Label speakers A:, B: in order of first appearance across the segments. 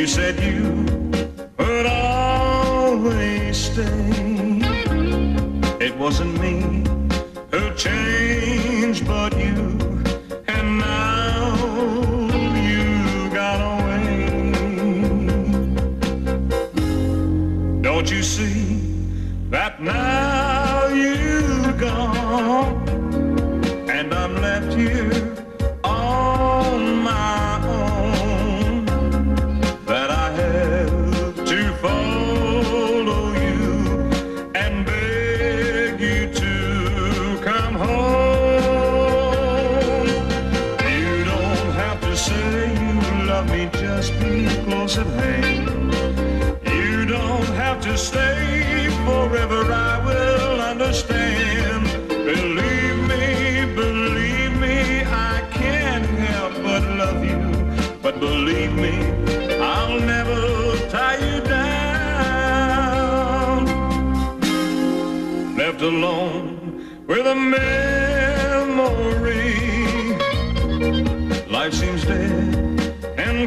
A: You said you would always stay. It wasn't me who changed, but you. And now you got away. Don't you see that now you've gone? And I'm left here love me, just be close at hand. You don't have to stay forever, I will understand. Believe me, believe me, I can't help but love you. But believe me, I'll never tie you down. Left alone with a memory. Life seems dead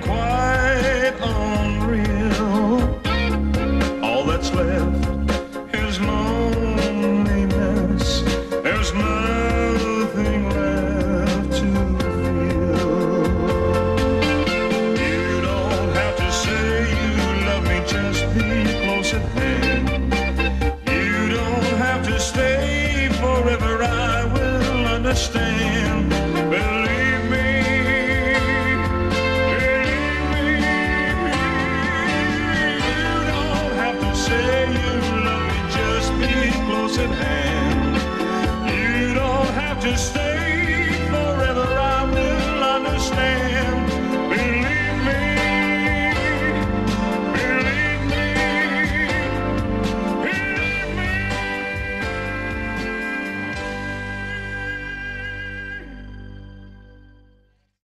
A: quite unreal. All that's left is loneliness. There's nothing left to feel. You don't have to say you love me, just be close at hand. You don't have to stay forever, I will understand. Close at hand.